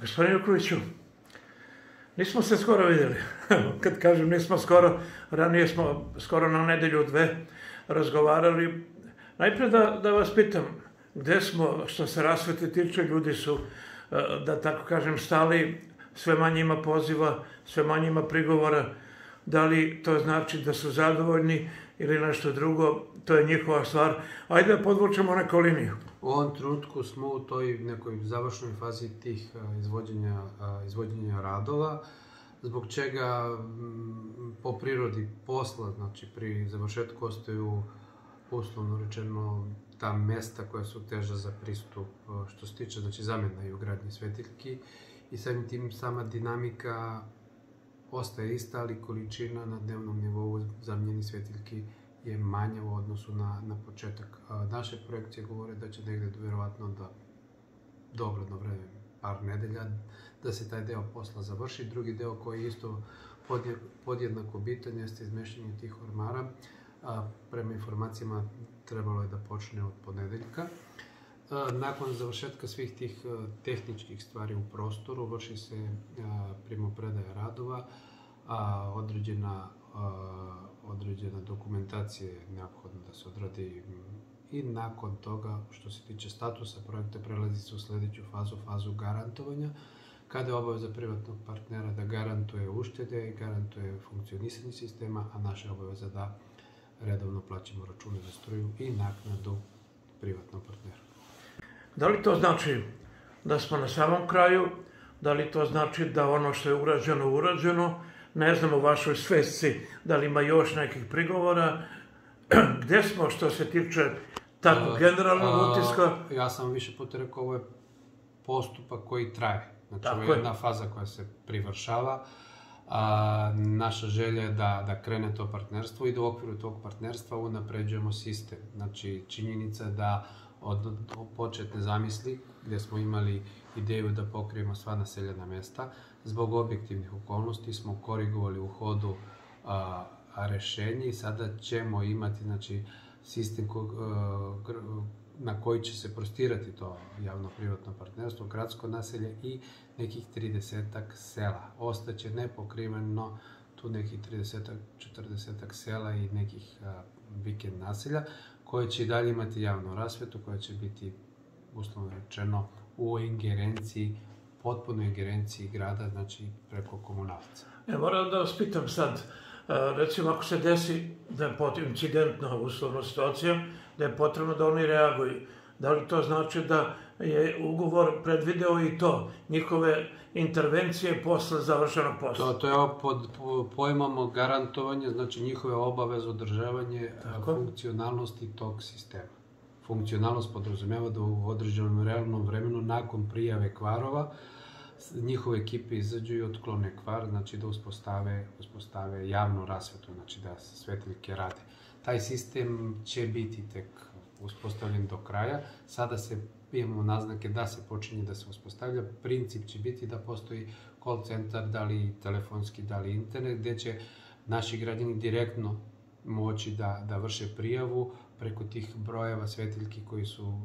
Gospodin Jukoviću, nismo se skoro vidjeli. Kad kažem nismo skoro, ranije smo skoro na nedelju dve razgovarali. Najprej da, da vas pitam, gde smo, što se rasvete tiče, ljudi su, e, da tako kažem, stali, sve manje ima poziva, sve manje ima prigovora, da li to znači da su zadovoljni ili nešto drugo, to je njihova stvar. Ajde da podvučemo neku liniju. U ovom trenutku smo u toj nekoj završnoj fazi tih izvođenja, izvođenja radova, zbog čega po prirodi posla, znači pri završetku ostaju uslovno rečeno ta mesta koja su teža za pristup što se tiče znači zamena i ugradnje svetiljki i samim tim sama dinamika ostaje ista, ali količina na dnevnom nivou zamenjenih svetiljki je manja u odnosu na, na početak. Naše projekcije govore da će negde verovatno da dogledno vreme, par nedelja, da se taj deo posla završi. Drugi deo koji je isto podjednako bitan jeste izmešćanje tih ormara. Prema informacijama trebalo je da počne od ponedeljka. Nakon završetka svih tih tehničkih stvari u prostoru vrši se primopredaja radova, a, određena određena dokumentacija je neophodna da se odradi i nakon toga, što se tiče statusa projekta, prelazi se u sledeću fazu, fazu garantovanja, kada je obaveza privatnog partnera da garantuje uštede, garantuje funkcionisanje sistema, a naša obaveza da redovno plaćamo račune za struju i naknadu privatnom partneru. Da li to znači da smo na samom kraju, da li to znači da ono što je urađeno, urađeno, ne znam u vašoj svesci da li ima još nekih prigovora, gde smo što se tiče tako generalnog utiska? Ja sam više puta rekao, ovo je postupak koji traje. Znači, ovo je jedna faza koja se privršava. A, naša želja je da, da krene to partnerstvo i da u okviru tog partnerstva unapređujemo sistem. Znači, činjenica da od, od početne zamisli, gde smo imali ideju da pokrijemo sva naseljena mesta, zbog objektivnih okolnosti smo korigovali u hodu a, a rešenje i sada ćemo imati znači, sistem a, na koji će se prostirati to javno-privatno partnerstvo, gradsko naselje i nekih 30 sela. Ostaće nepokriveno tu nekih 30 40 sela i nekih vikend naselja, koje će i dalje imati javnu rasvetu, koja će biti, uslovno rečeno, u ingerenciji potpunoj ingerenciji grada, znači preko komunalca. E, moram da vas pitam sad, recimo ako se desi da je pot incidentna uslovna situacija, da je potrebno da oni reaguju, da li to znači da je ugovor predvideo i to, njihove intervencije posle završenog posla? To, to je pod pojmom garantovanje, znači njihove obaveze održavanje Tako? funkcionalnosti tog sistema. Funkcionalnost podrazumeva da u određenom realnom vremenu nakon prijave kvarova njihove ekipe izađu i otklone kvar, znači da uspostave, uspostave javnu rasvetu, znači da se svetiljke rade. Taj sistem će biti tek uspostavljen do kraja. Sada se imamo naznake da se počinje da se uspostavlja. Princip će biti da postoji call centar, da li telefonski, da li internet, gde će naši građani direktno moći da, da vrše prijavu preko tih brojeva svetiljki koji su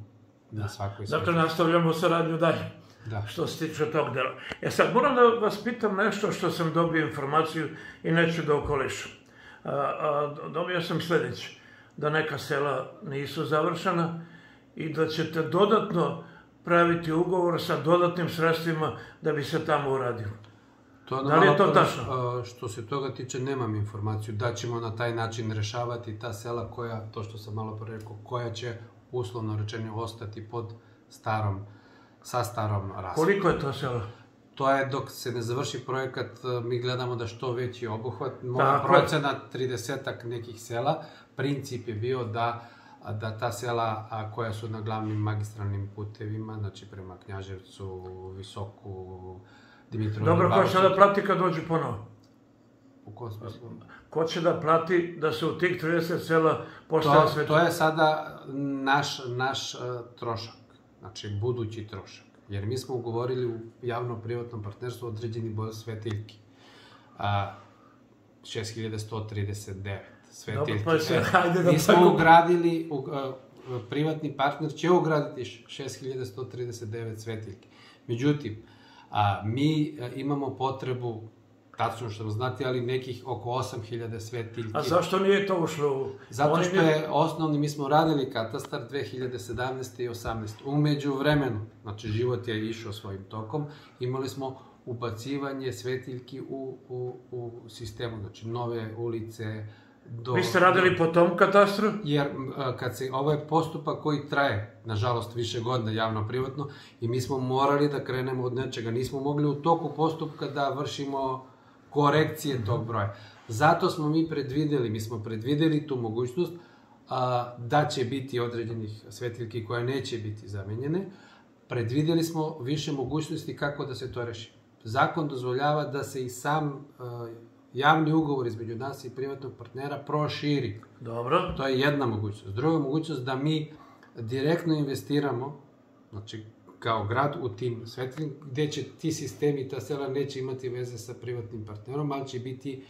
na svakoj svetiljki. Dakle, nastavljamo saradnju dalje. Da. Što se tiče tog dela. E sad, moram da vas pitam nešto što sam dobio informaciju i neću da okolišam. A, a, dobio sam sledeće, da neka sela nisu završena i da ćete dodatno praviti ugovor sa dodatnim sredstvima da bi se tamo uradio. To da li je to tačno? Što se toga tiče, nemam informaciju da ćemo na taj način rešavati ta sela koja, to što sam malo pre rekao, koja će uslovno rečeno ostati pod starom sa starom rasvetom. Koliko je to selo? To je dok se ne završi projekat, e, mi gledamo da što veći obuhvat, moja procena 30 nekih sela, princip je bio da da ta sela a, koja su na glavnim magistralnim putevima, znači prema Knjaževcu, Visoku, Dimitrovu... Dobro, ko će da plati kad dođe ponovo? U kom smislu? Ko će da plati da se u tih 30 sela postave sve... To je sada naš, naš uh, trošak znači budući trošak. Jer mi smo ugovorili u javno-privatnom partnerstvu određeni broj svetiljki. A, 6139 svetiljki. Dobro, pa se, hajde da... Mi smo ugradili, u, a, privatni partner će ugraditi 6139 svetiljki. Međutim, A, mi a, imamo potrebu tačno što znati, ali nekih oko 8000 svetiljki. A zašto nije to ušlo. Zato što je osnovni, mi smo radili katastar 2017. i 18. Umeđu vremenu, znači život je išao svojim tokom, imali smo ubacivanje svetiljki u, u, u sistemu, znači nove ulice, do... Vi ste radili po tom katastru? Jer kad se, ovo je postupak koji traje, nažalost, više godina javno-privatno, i mi smo morali da krenemo od nečega. Nismo mogli u toku postupka da vršimo korekcije tog broja. Zato smo mi predvideli, mi smo predvideli tu mogućnost a, da će biti određenih svetiljki koje neće biti zamenjene. Predvideli smo više mogućnosti kako da se to reši. Zakon dozvoljava da se i sam a, javni ugovor između nas i privatnog partnera proširi. Dobro. To je jedna mogućnost. Druga mogućnost da mi direktno investiramo, znači kao grad u tim svetlim, gde će ti sistemi, ta sela neće imati veze sa privatnim partnerom, ali će biti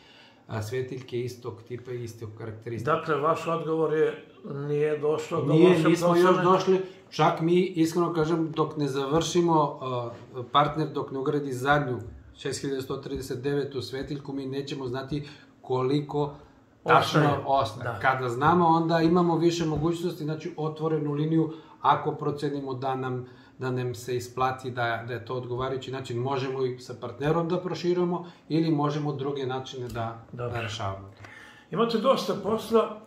a, svetiljke istog tipa i istog karakteristika. Dakle, vaš odgovor je nije došlo do Nije, nismo još došli, čak mi, iskreno kažem, dok ne završimo, a, partner dok ne ugradi zadnju 6139. svetiljku, mi nećemo znati koliko tačno ostaje. Da. Kada znamo, onda imamo više mogućnosti, znači otvorenu liniju, ako procenimo da nam da nam se isplati da, da je to odgovarajući način, možemo i sa partnerom da proširujemo ili možemo druge načine da, Dobre. da rešavamo. Imate dosta posla,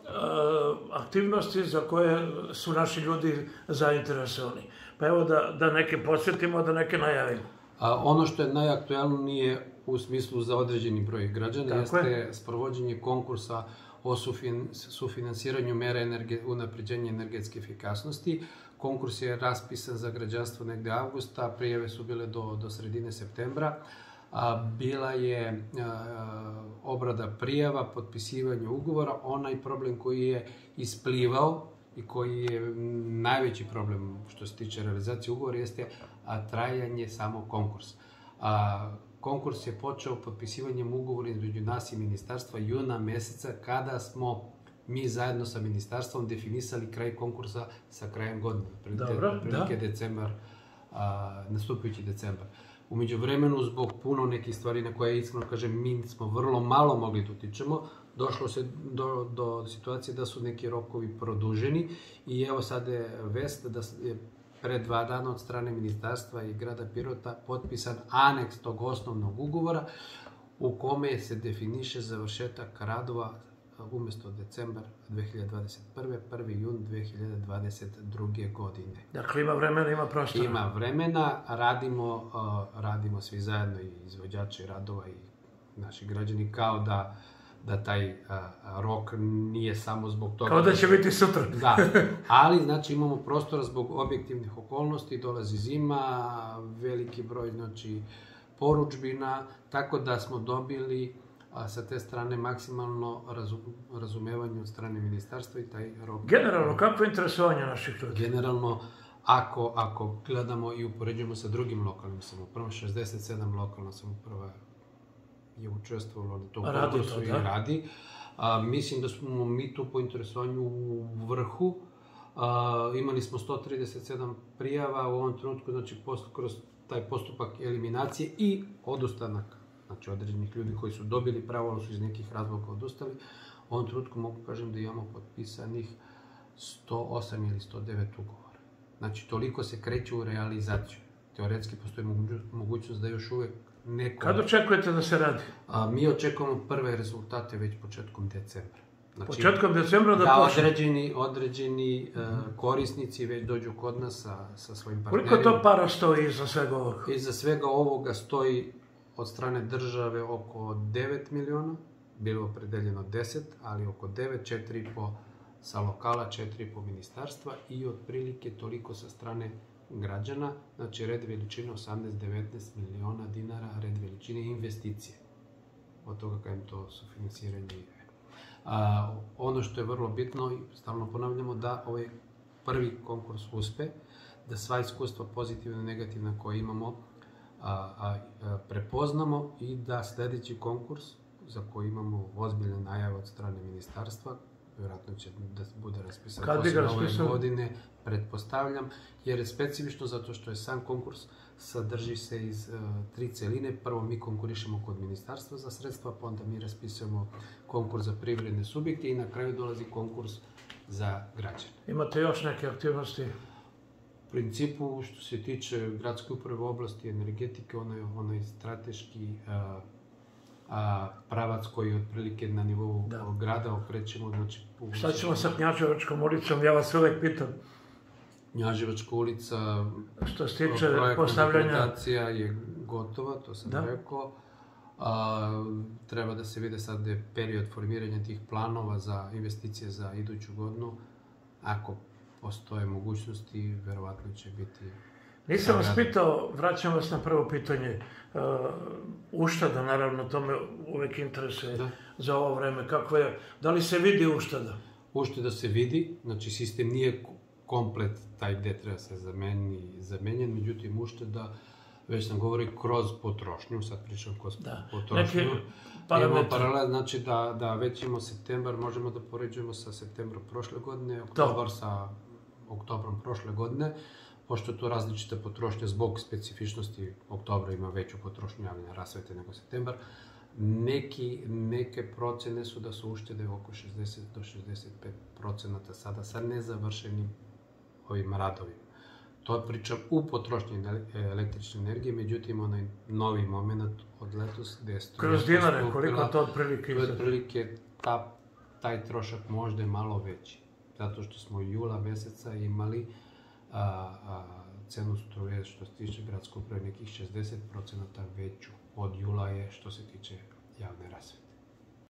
aktivnosti za koje su naši ljudi zainteresovani. Pa evo da, da neke posjetimo, da neke najavimo. A, ono što je najaktualnije u smislu za određeni broj građana Tako jeste je. sprovođenje konkursa o sufin, sufinansiranju mera energe, unapređenja energetske efikasnosti. Konkurs je raspisan za građanstvo negde avgusta, prijeve su bile do, do sredine septembra. A, bila je a, obrada prijava, potpisivanje ugovora. Onaj problem koji je isplivao i koji je najveći problem što se tiče realizacije ugovora jeste a, trajanje samo konkursa. A, konkurs je počeo potpisivanjem ugovora između nas i ministarstva juna meseca kada smo mi zajedno sa ministarstvom definisali kraj konkursa sa krajem godine, Dobro, prilike da. decembar, a, nastupajući decembar. Umeđu vremenu, zbog puno nekih stvari na koje, iskreno kažem, mi smo vrlo malo mogli da utičemo, došlo se do, do situacije da su neki rokovi produženi i evo sad je vest da je pre dva dana od strane ministarstva i grada Pirota potpisan aneks tog osnovnog ugovora u kome se definiše završetak radova umesto decembar 2021. 1. jun 2022. godine. Dakle, ima vremena, ima prostora. Ima vremena, radimo, radimo svi zajedno i izvođači radova i naši građani kao da da taj a, rok nije samo zbog toga... Kao da će biti sutra. da, ali znači imamo prostora zbog objektivnih okolnosti, dolazi zima, veliki broj znači poručbina, tako da smo dobili a sa te strane maksimalno razum, razumevanje od strane ministarstva i taj rok. Generalno, kako je interesovanje naših ljudi? Generalno, ako, ako gledamo i upoređujemo sa drugim lokalnim samoupravama, 67 lokalna samouprava je učestvovalo na tom konkursu da? i radi. A, mislim da smo mi tu po interesovanju u vrhu. A, imali smo 137 prijava u ovom trenutku, znači post, kroz taj postupak eliminacije i odustanak znači određenih ljudi koji su dobili pravo, ali su iz nekih razloga odustali. U ovom trenutku mogu kažem da imamo potpisanih 108 ili 109 ugovora. Znači, toliko se kreće u realizaciju. Teoretski postoji mogućnost da još uvek neko... Kad očekujete da se radi? A, mi očekujemo prve rezultate već početkom decembra. Znači, početkom decembra da, da počne? određeni, određeni uh, korisnici već dođu kod nas sa, sa svojim partnerima. Koliko to para stoji iza svega ovoga? Iza svega ovoga stoji od strane države oko 9 miliona, bilo opredeljeno 10, ali oko 9, 4,5 sa lokala, 4,5 ministarstva i otprilike toliko sa strane građana, znači red veličine 18-19 miliona dinara, red veličine investicije. Od toga kajem to su finansiranje A, ono što je vrlo bitno, i stalno ponavljamo, da ovaj prvi konkurs uspe, da sva iskustva pozitivna i negativna koje imamo, a, a, prepoznamo i da sledeći konkurs za koji imamo ozbiljne najave od strane ministarstva, vjerojatno će da bude raspisan Kad posle ove godine, pretpostavljam, jer je specifično zato što je sam konkurs sadrži se iz uh, tri celine. Prvo mi konkurišemo kod ministarstva za sredstva, pa onda mi raspisujemo konkurs za privredne subjekte i na kraju dolazi konkurs za građane. Imate još neke aktivnosti? Principu, što se tiče gradske uprave oblasti energetike, ono je onaj strateški a, a, pravac koji je otprilike na nivou Da. grada okrećemo, znači... u- Šta ćemo sa Knjaževačkom ulicom? Ja vas uvek pitam. Knjaževačka ulica, Što se tiče postavljanja... je gotova, to sam Da. rekao. A, treba da se vide sad je period formiranja tih planova za investicije za iduću godinu. Ako postoje mogućnosti, verovatno će biti Nisam vas pitao, vraćam vas na prvo pitanje. Uh, ušteda, naravno, to me uvek interesuje Da. za ovo vreme. Kako je, da li se vidi ušteda? Ušteda se vidi, znači sistem nije ko- komplet taj gde treba se zameni, zamenjen, međutim ušteda, već sam govorio, kroz potrošnju, sad pričam kroz Da. potrošnju. Parametri. paralel, znači da, da već imamo septembar, možemo da poređujemo sa septembrom prošle godine, oktobar sa oktobrom prošle godine, pošto je to različita potrošnja zbog specifičnosti oktobra ima veću potrošnju javne rasvete nego septembar, neki, neke procene su da su uštede oko 60 do 65 procenata sada sa nezavršenim ovim radovima. To pričam u potrošnji ele- električne energije, međutim onaj novi moment od letos gde je Kroz dinare, koliko to otprilike izgleda? otprilike ta, taj trošak možda je malo veći. Zato što smo jula meseca imali a, a, cenu struje što se tiče gradske uprave nekih 60% veću od jula je što se tiče javne rasvete.